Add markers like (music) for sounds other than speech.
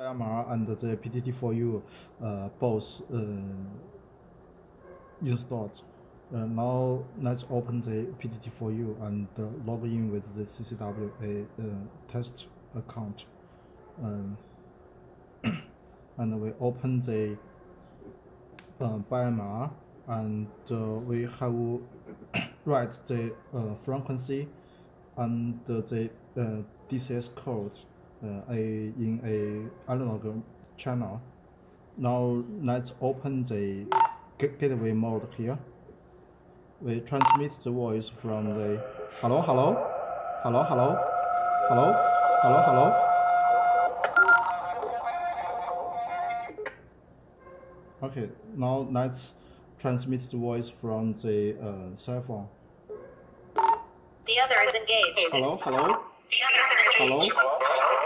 IMR and the PTT4U uh, both uh, installed. Uh, now let's open the PTT4U and uh, log in with the CCWA uh, test account. Um, (coughs) and we open the uh, and uh, we have (coughs) write the uh, frequency and the uh, DCS code uh, a, in a analog channel. Now let's open the gateway mode here. We transmit the voice from the hello, hello, hello, hello, hello, hello, hello. Okay, now let's transmit the voice from the uh, cell phone. The other is engaged. Hello, hello, hello,